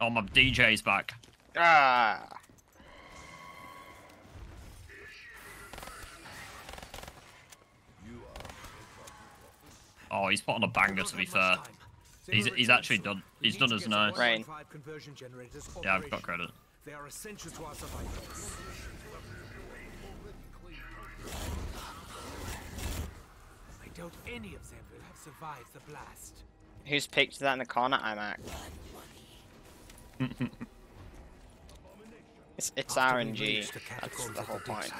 Oh, my DJ's back. Ah. Oh, he's put on a banger, to be fair. He's, he's actually done. He's done as nice. Rain. Yeah, I've got credit. They are essential to our survival. I doubt any of them will have survived the blast. Who's picked that in the corner? I'm at. It's, it's RNG. That's the whole the point.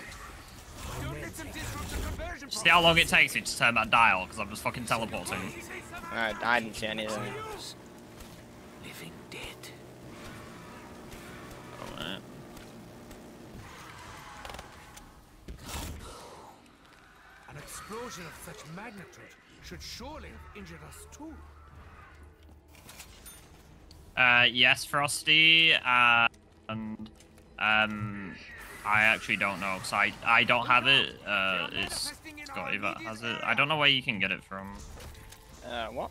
See how long it takes me to turn that dial, because I'm just fucking teleporting. I, I didn't see anything. Living dead. Alright. An explosion of such magnitude should surely have injured us too. Uh, yes, Frosty, uh, and, um, I actually don't know, because I, I don't have it, uh, it's Scotty that has it. I don't know where you can get it from. Uh, what?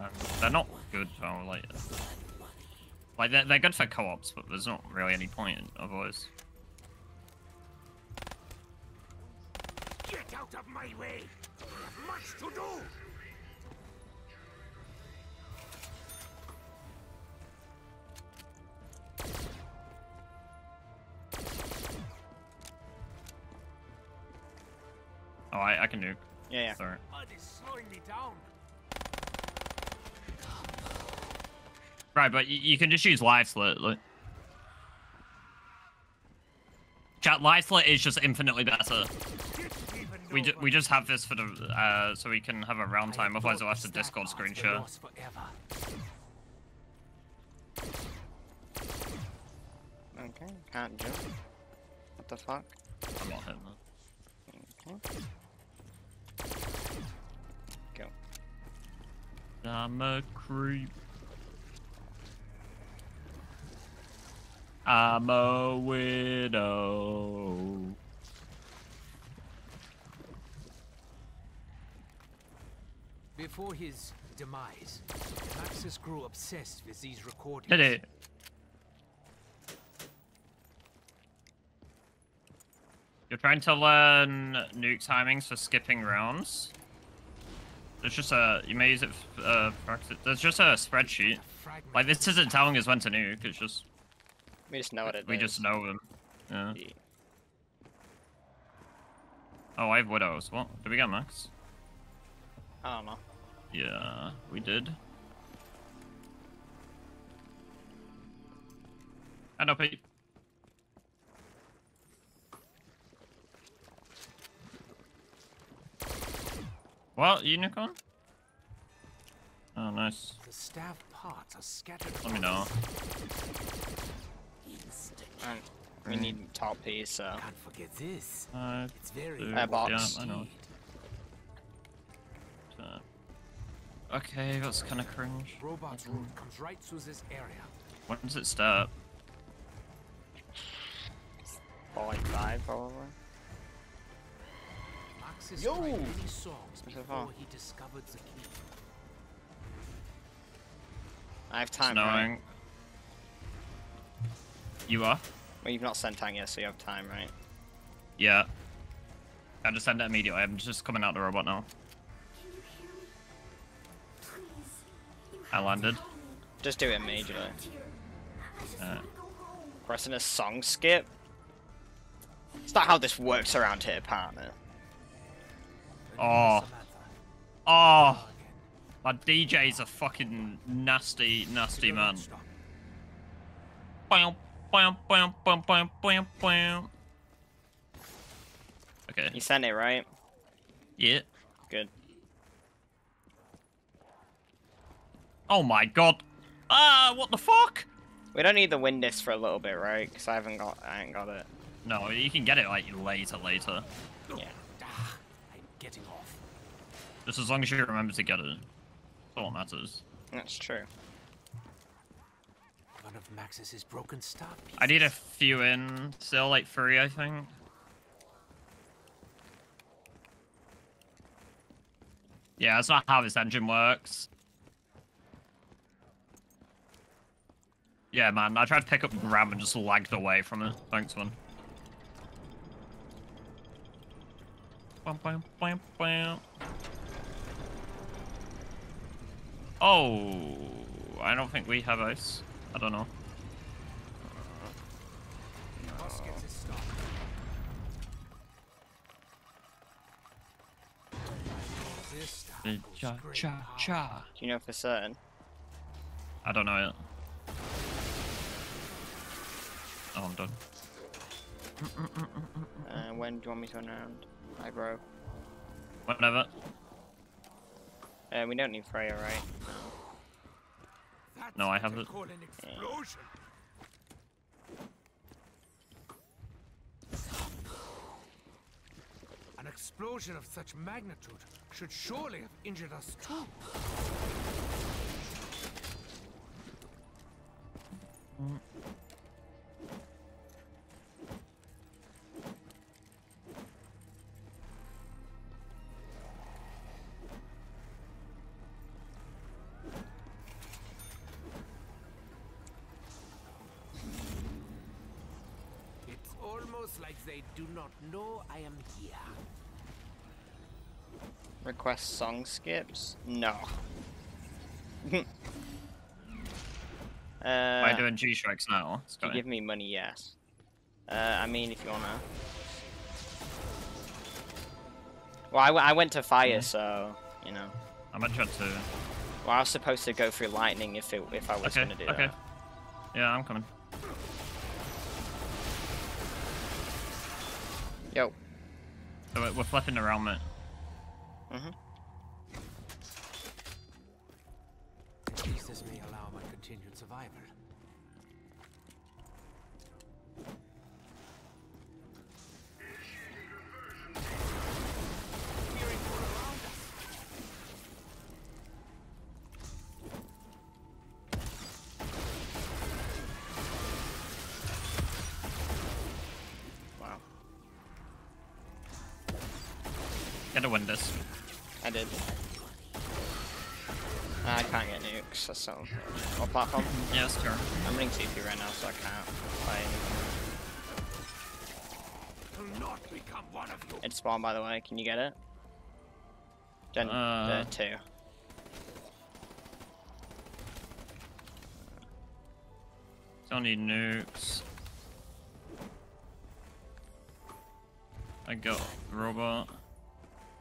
Um, they're not good for, like, like, they're, they're good for co-ops, but there's not really any point in otherwise. Get out of my way! Much to do! Oh, I, I can nuke. Yeah, yeah. Sorry. Mud is slowing me down. Right, but you, you can just use LiveSplit. Like. Chat, LiveSplit is just infinitely better. We, know ju we just have this for the uh, so we can have a round time. Otherwise, thought I'll have to Discord staff screen share. Okay, can't jump. What the fuck? I'm not hitting that. Okay. I'm a creep. I'm a widow. Before his demise, Maxis grew obsessed with these recordings. Hit it. You're trying to learn nuke timings for skipping rounds. There's just a you may use it. Uh. There's just a spreadsheet. Like this isn't telling us when to nuke. It's just We just know what it we is. just know them. Yeah. Yeah. Oh, I have widows. What? Did we get max? I don't know. Yeah, we did. I know, Pete. What? Unicorn? Oh, nice. The staff parts are scattered. Let me know. And we need top piece, so. Can't forget this. Uh, It's very Dude, Uh, box. Yeah, I know. Uh, Okay, that's kind of cringe. Robot's route comes right through this area. When does it start? 45 probably. Maxis Yo! tried many songs it before he discovered the key. I have time, right? You are? Well, you've not sent time yet, so you have time, right? Yeah. I just send it immediately. I'm just coming out the robot now. I landed. Just do it immediately. Uh, Pressing a song skip? It's not how this works around here, partner. Oh. Oh. My DJ's a fucking nasty, nasty man. Okay. You sent it, right? Yeah. Good. Oh my god. Ah, what the fuck? We don't need the wind disc for a little bit, right? Because I haven't got, I ain't got it. No, you can get it like later, later. Yeah. I'm getting off. Just as long as you remember to get it. That's all that matters. That's true. One of Maxis's broken star pieces. I need a few in. Still like three, I think. Yeah, that's not how this engine works. Yeah, man, I tried to pick up and grab and just lagged away from it. Thanks, man. Bam, bam, bam, bam. Oh, I don't think we have ice. I don't know. Muskets is stopped. This stuff goes Cha cha cha. Do you know for certain? I don't know yet. Oh, I'm done. Uh, when do you want me to run around? Hi, bro. Whatever. Uh, we don't need Freya, right? That's No, I have they it. an explosion. Of such magnitude should surely have injured us too. It's almost like they do not know I am here. Request song skips? No. uh, Am I doing G strikes now? if you give me money, yes. Uh, I mean, if you wanna. Well, I, w- I went to fire, Yeah. so you know. I might try to. Well, I was supposed to go through lightning if it if I was Okay, gonna do okay. that. Yeah, I'm coming. So we're- we're flipping around, mate. Mhm. At least this may allow my continued survival. Win this. I did. I can't get nukes, that's so. What platform? Yes, sure. I'm running TP right now, so I can't play anything. Will not become one of you. It's spawn, by the way. Can you get it? Gen Uh. uh, two. Don't need nukes. I got robot.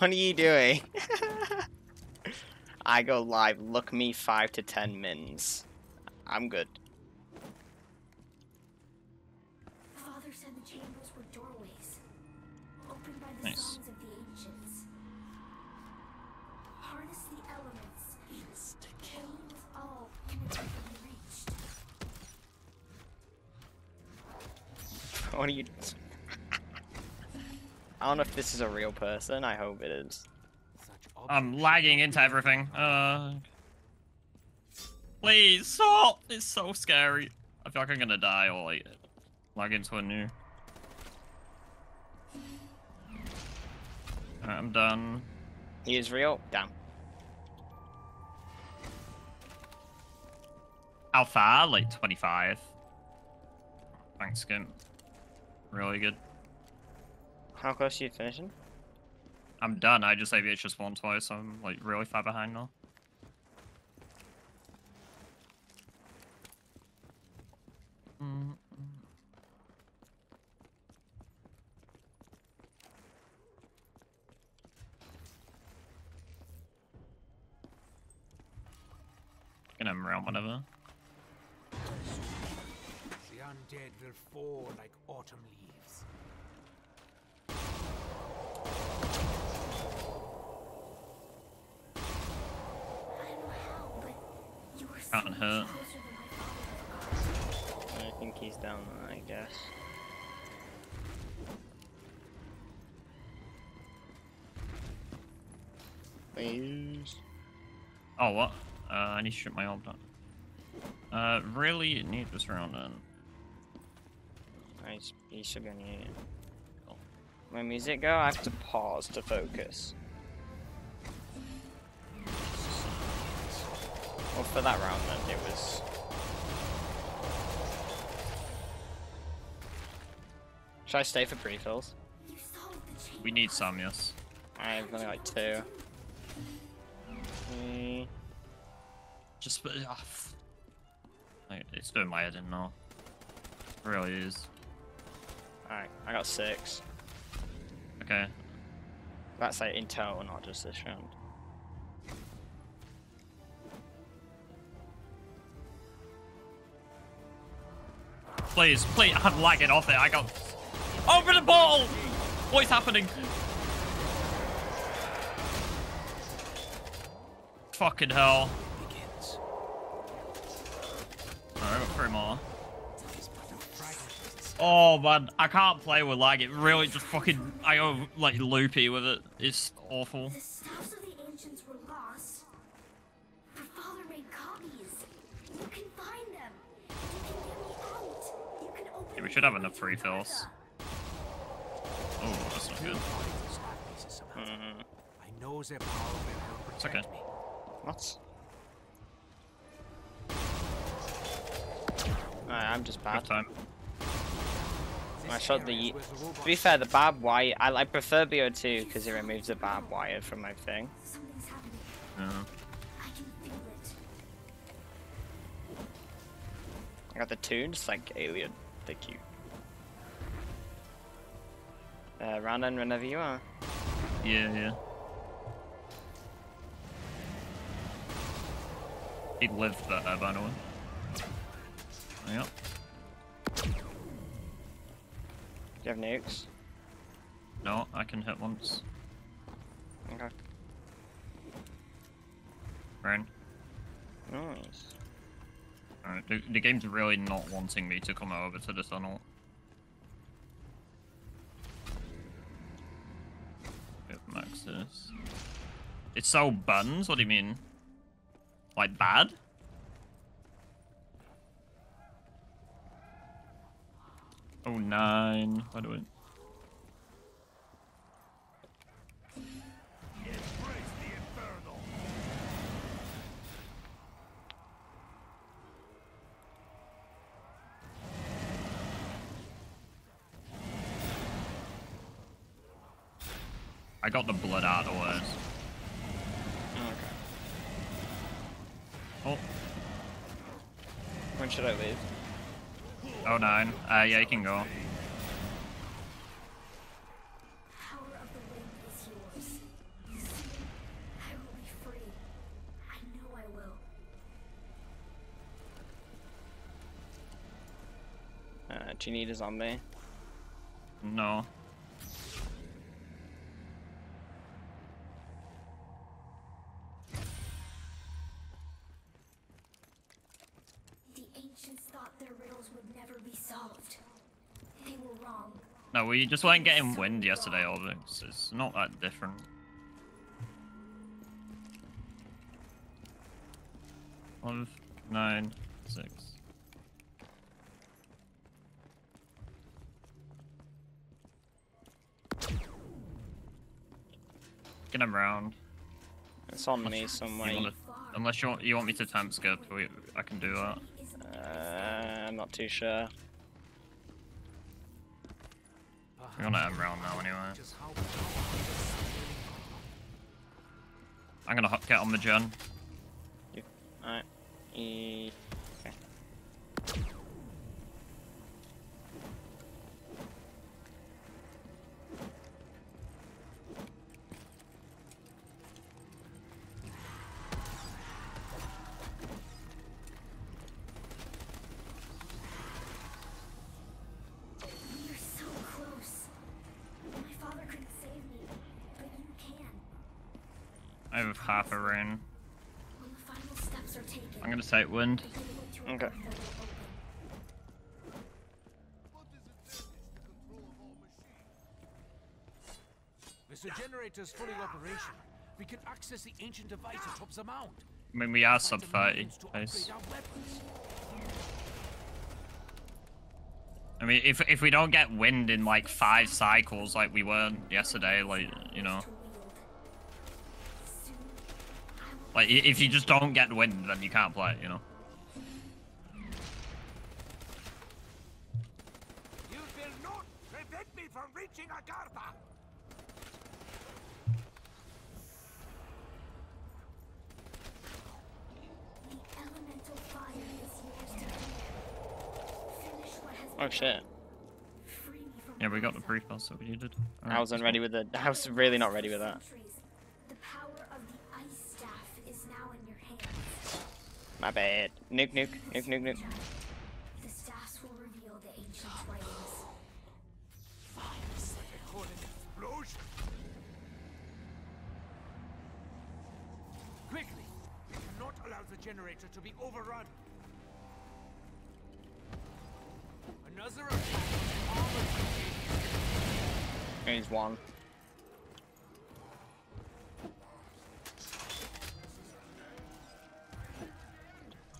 what are you doing? I go live, look me 5 to 10 mins. I'm good. Father said the chambers were doorways, opened by the Nice. songs of the ancients. Harness the elements. Kill all. What are you... I don't know if this is a real person, I hope it is. I'm lagging into everything. Uh, please stop! It's so scary. I feel like I'm gonna die or like lag into a new. Alright, I'm done. He is real? Damn. How far? Like 25. Thanks, Skimp. Really good. How close are you finishing? I'm done. I just AVH just won twice. So I'm like really far behind now. Mm. Get him around, whatever. The undead will fall like autumn leaves. I don't know how, but you were so Can't much hurt. I than my father ever got. he's down there, I guess. Please. Oh, what? Uh, I need to shoot my orb down. Uh, really need this round then. Nice. He should be on you. My music go? I have to pause to focus. Well, for that round then, it was... Should I stay for pre-fills? You solved the chain. We need some, yes. I have only like two. Three. Just, uh, f- like, it's doing my head in now. It really is. Alright, I got six. Okay. That's like in total, not just this round. Please, please, I'm lagging off it. I got. Over the ball! What is happening? Fucking hell. Alright, got three more. Oh man, I can't play with lag. It really just fucking. I go like loopy with it. It's awful. Yeah, we should have enough refills. America. Oh, that's not good. Find the staff pieces, Samantha. I know their power It's okay. what? Alright, I'm just bad. Good time. I shot the. area is where the To be fair, the barbed wire. I, I prefer BO2 because it removes the barbed wire from my thing. Yeah. I can feel it. I got the tune, just like alien. They're cute. Uh, round end whenever you are. Yeah, yeah. He lived there, by the way. Yep. Do you have nukes? No, I can hit once. Okay. Rain. Nice. The, the game's really not wanting me to come over to the tunnel. Max. It's so buns? What do you mean? Like bad? Oh nine. Why do it? I got the blood out of the way. Okay. Oh, When should I leave? oh nine. Uh, yeah, you can go. Power of the wind is yours. Soon, I will. I know I will. Uh, do you need a zombie? No. Solved. They were wrong. No, we just weren't getting wind yesterday, Orbix. It's not that different. One, nine, six. Get him round. It's on me somewhere. You wanna, unless you want, you want me to temp skip, we, I can do that. Uh, I'm not too sure. We're gonna end round now anyway. I'm gonna get on the gen. Alright. E okay. I have half a rune. I'm gonna take wind. Okay. This generator is fully operational. We can access the ancient device atop the. I mean, we are sub 30. I mean, if if we don't get wind in like five cycles like we were yesterday, like you know. Like if you just don't get wind, then you can't play. It, you know. You will not prevent me from reaching Agartha! The elemental fire is yours to command. Finish what has Oh shit. done. Free me from Yeah, we got the myself. pre-pass that we needed. I wasn't ready with the. I was really not ready with that. My bad. Nuke, nuke, nuke, nuke, nuke. The staffs will reveal the ancient writings. They call an explosion! Quickly! We cannot allow the generator to be overrun! Another attack. He's one.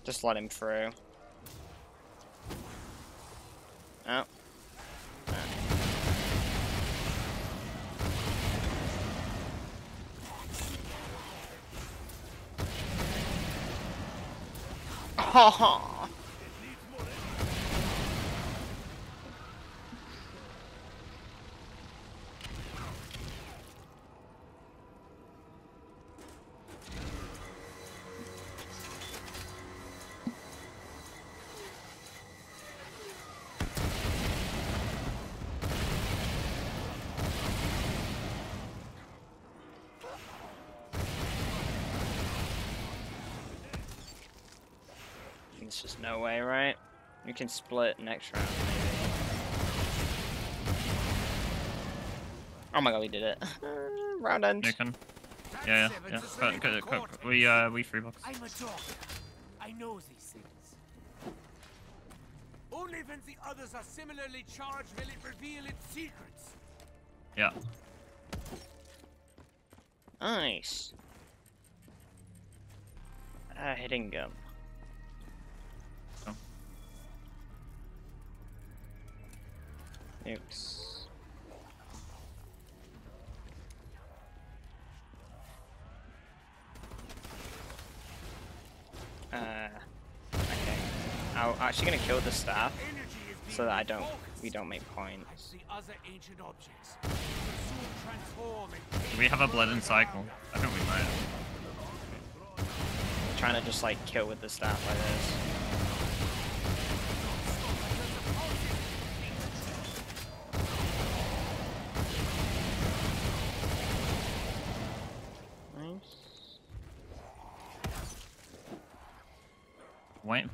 Just let him through. Oh. Oh. There's just no way, right? You can split next round. Oh my god, we did it. round end. Nukin. Yeah, yeah, yeah. Cut, cut, cut, cut. We uh, we free box. I'm a doctor. I know these things. Only when the others are similarly charged will it reveal its secrets. Yeah. Nice. Ah, hitting gum. Nukes. Uh, okay. I'm actually gonna kill the staff so that I don't, we don't make Like points. the other ancient objects. It will soon transform and Do we have a blood in cycle? I think we might. trying to just like kill with the staff like this.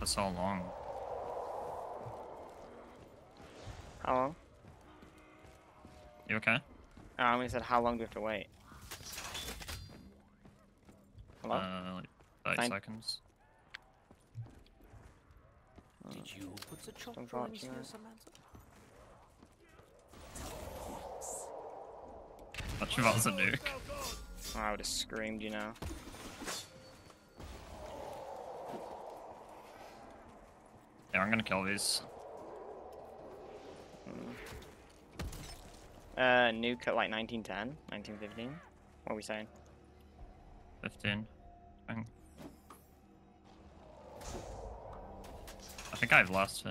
For so long. How long? You okay? Oh, I only said how long do we have to wait? Hello? Uh, like 30 Fine. seconds. Did you put the chop Don't drawings watch, you here, know. Samantha? Much about the nuke. Oh, I would have screamed, you know. Yeah, I'm gonna kill these. Uh, nuke at like 1910, 1915. What are we saying? 15. I think. I think I have lost, two.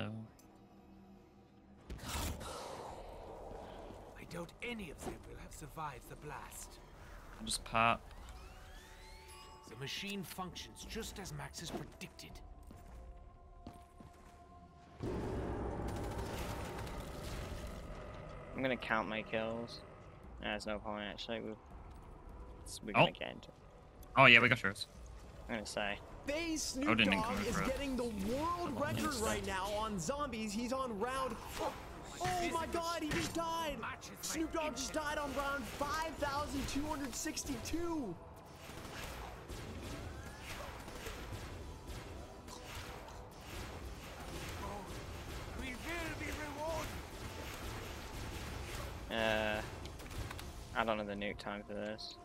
I doubt any of them will have survived the blast. I'll just pat. The machine functions just as Max has predicted. I'm gonna count my kills. Nah, There's no point actually. We, it's- we're Oh. gonna get into. It. Oh yeah, we got yours. I'm gonna say. Phase Snoop Odin didn't Dogg is for getting the world oh, record right now on zombies. He's on round. Oh my god, he just died! Snoop Dogg just died on round 5,262. Nuke time for this.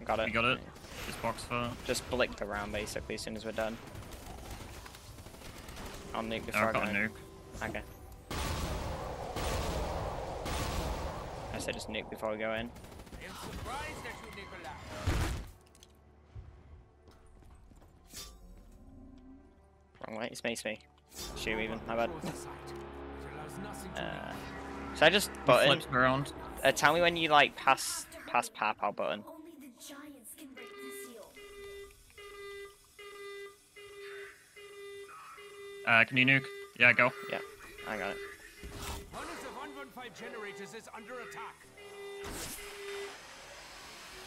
I got it. You got it? Just box for. Just blick around basically as soon as we're done. I'll nuke Yeah, before I've I got a go in. nuke. Okay. I said just nuke before we go in. I am surprised at you, Nikolai. Wrong way. It's me, it's me. Shoot even. My bad. Close aside. It allows nothing to Uh, so I just It button. Flips around. Uh, tell me when you like pass pass pap out button. Only the giants can break the seal. Uh, can you nuke? Yeah, go. Yeah, I got it. One of the 115 generators is under attack.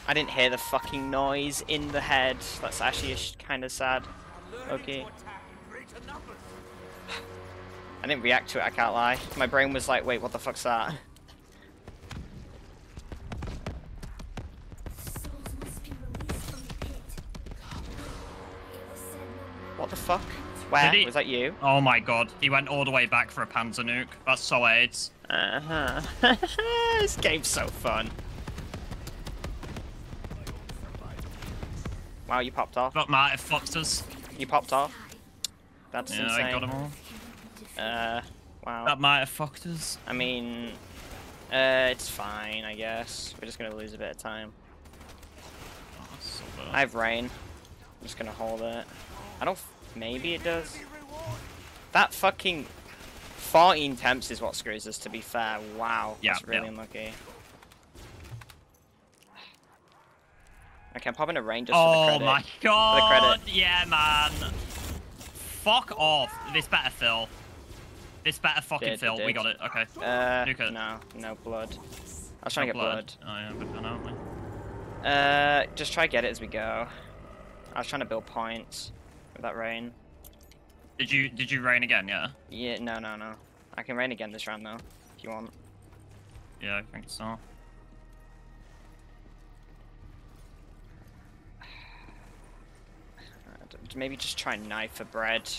I didn't hear the fucking noise in the head. That's actually kind of sad. Okay. to attack in greater numbers. I didn't react to it. I can't lie. My brain was like, "Wait, what the fuck's that?" Where he- was that? You? Oh my god, he went all the way back for a Panzer nuke. That's so AIDS. Uh huh. this game's so fun. Wow, you popped off. But might have fucked us. You popped off. That's Yeah, insane. I got them all. Uh, wow. That might have fucked us. I mean, uh, it's fine, I guess. We're just gonna lose a bit of time. Oh, so bad. I have rain. I'm just gonna hold it. I don't. Maybe it does. That fucking 14 temps is what screws us. To be fair, wow, Yeah, that's really yeah. unlucky. Okay, I'm popping a rain just for the Oh my god! credit. Yeah, man. Fuck off. This better fill. This better fucking Did, fill. We got it. Okay. Uh, Nuke it. no, no blood. I was trying to get blood. Oh yeah, but I don't. Uh, just try get it as we go. I was trying to build points that rain. Did you did you rain again? Yeah. Yeah, no, no, no. I can rain again this round though, if you want. Yeah, I think so. Maybe just try knife for bread.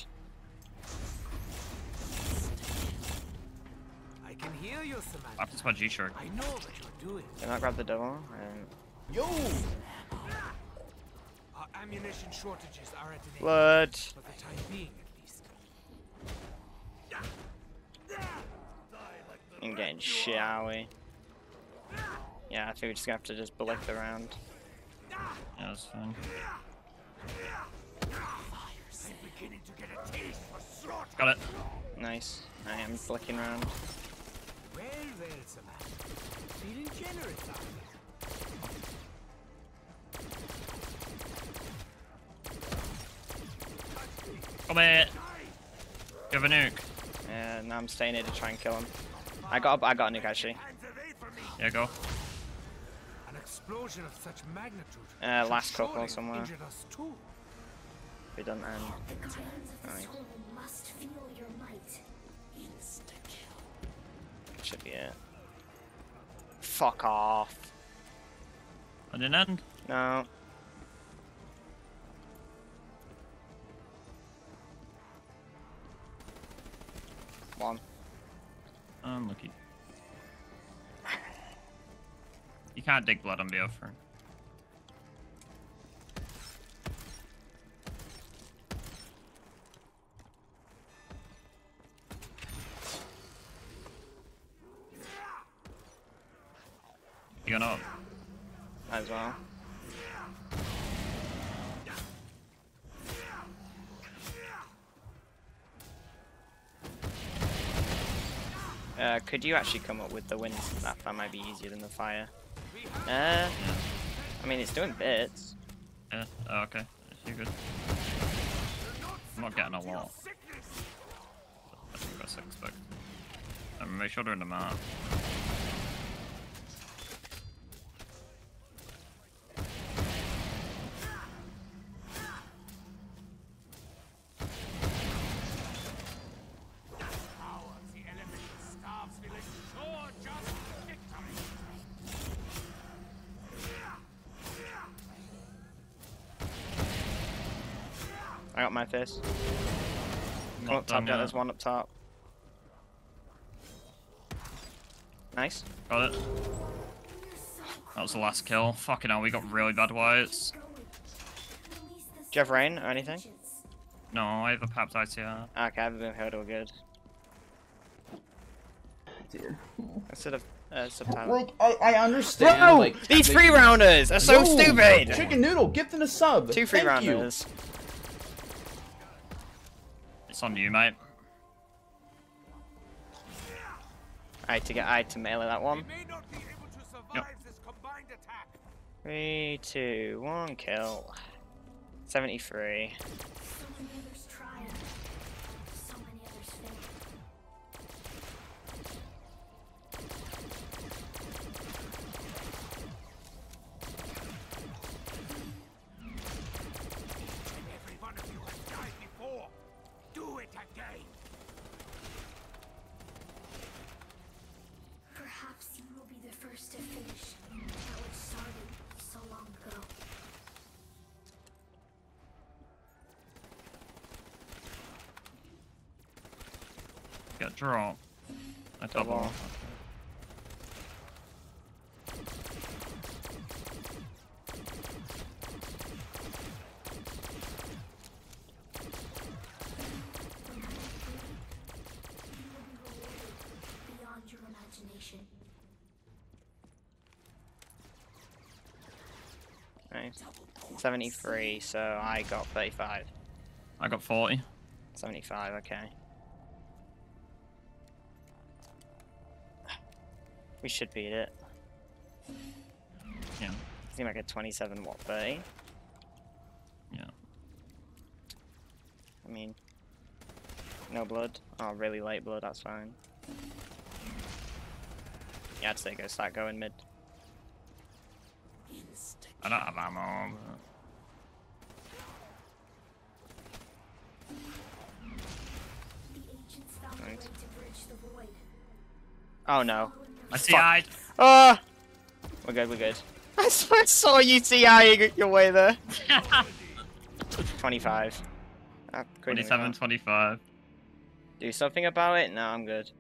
I can hear you, Samantha. After my G shirt. I know what you're doing. Can I grab the double. Um, Yo! Our ammunition shortages are at an end. blood. For the time being, at least. I'm getting shit, are we? Yeah, I think we're just have to just blick around. Yeah, that's fine. I'm beginning to get a taste for slaughter. Got it. Nice. I am blicking around. Well, well, Samantha. Feeling generous Come here. You have a nuke. Yeah, now I'm staying here to try and kill him. I got a, I got a nuke actually. Yeah, go. An explosion of such magnitude. Uh, last couple surely have somewhere. injured us too. We done end. The guardians of the Nice. soul must feel your might. Should be it. Fuck off. I didn't end. No. One. Unlucky. You can't dig blood on the offering. You gonna up? Might as well. Uh, could you actually come up with the wind snap? That might be easier than the fire. Uh, I mean, it's doing bits. Yeah. Oh, okay. You good? I'm not getting a lot. I think that's expect. Um, make sure they're in the map. Face. Come Not up top, yeah, there's one up top. Nice. Got it. That was the last kill. Fucking hell, we got really bad whites. Going. Do you have rain or anything? No, I have a Paps ITR. Okay, I haven't been heard all good. Dear. Instead of uh, subtitle. Like, I, I understand. Bro, like, these they- free rounders are so No! stupid. Chicken Noodle, gifting a sub. Two free Thank rounders. It's on you, mate. I had to get I had to melee that one. may not be able to survive Yep. this combined attack. Three, two, one, kill. Seventy-three. Get drop. I double. Double. Beyond your imagination. Nice. Seventy-three. So I got thirty-five. I got 40. 75, okay. We should beat it. Yeah. I think I get 27, what, 30? Yeah. I mean, no blood. Oh, really light blood, that's fine. Yeah, I'd say go start going mid. I don't have ammo. But... The agents found a way Thanks. to bridge the void. Oh no. I see Fuck. I. Ah! We're good, we're good. I saw you TIing your way there. 25. Ah, 27, 25. Do something about it? No, I'm good.